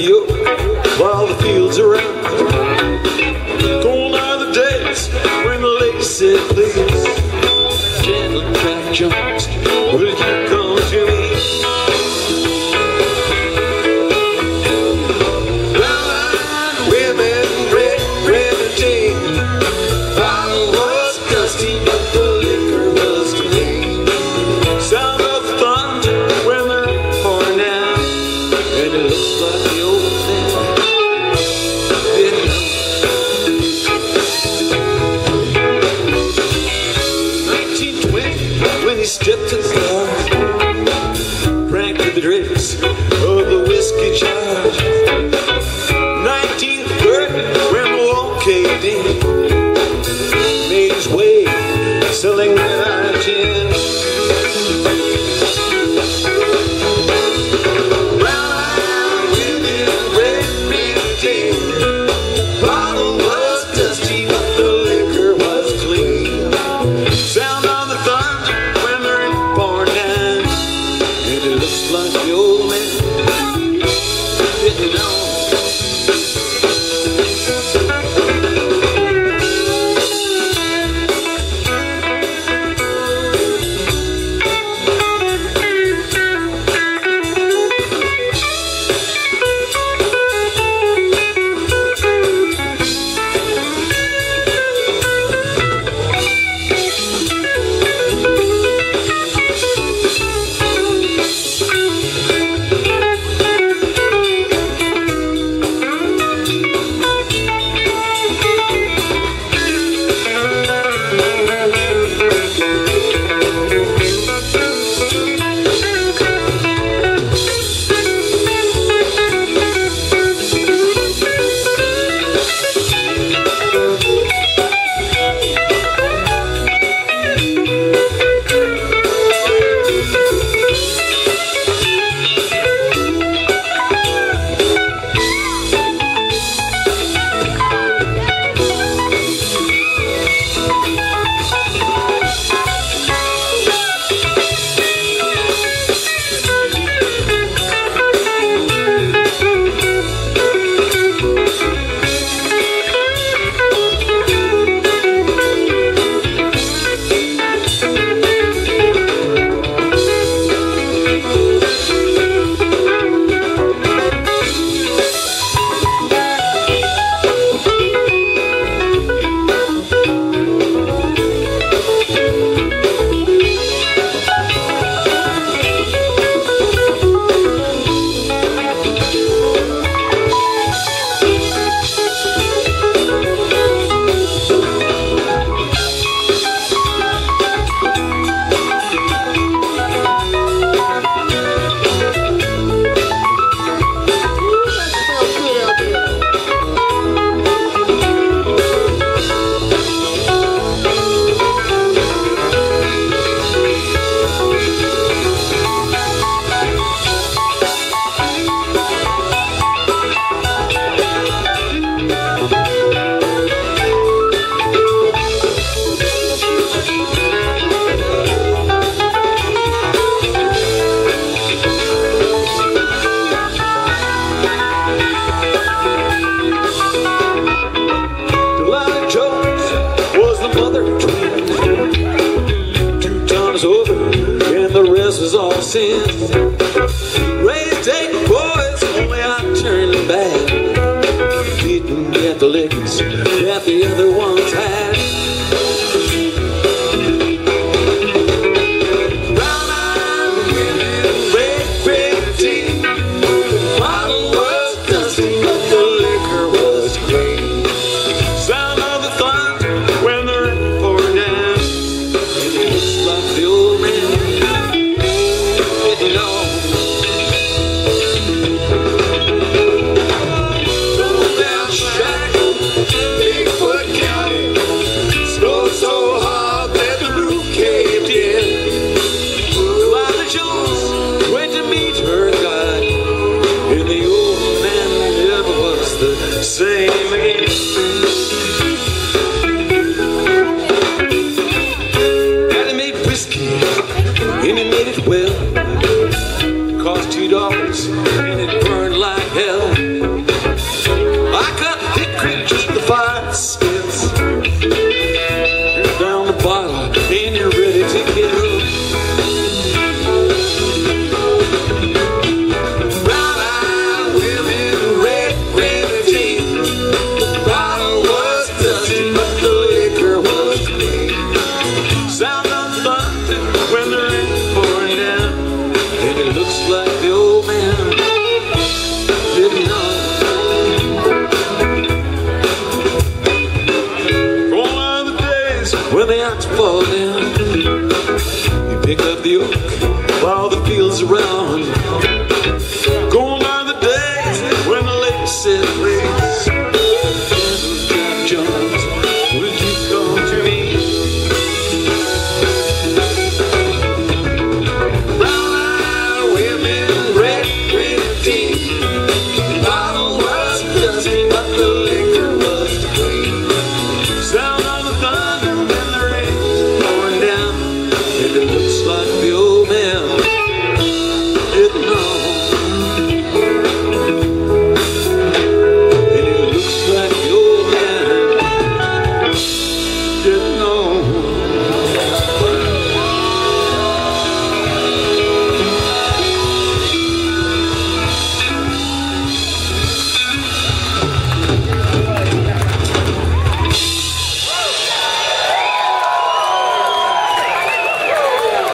dio sense. Ready to take boys, only I turned back. Didn't get the licks that the other one. Well. Cost two dollars and it burned like hell. I cut thick creek, keep the fire skills. Down the bottle and you're ready to get when the axe falls down. You pick up the oak while the fields around. Gone are the days when the lake said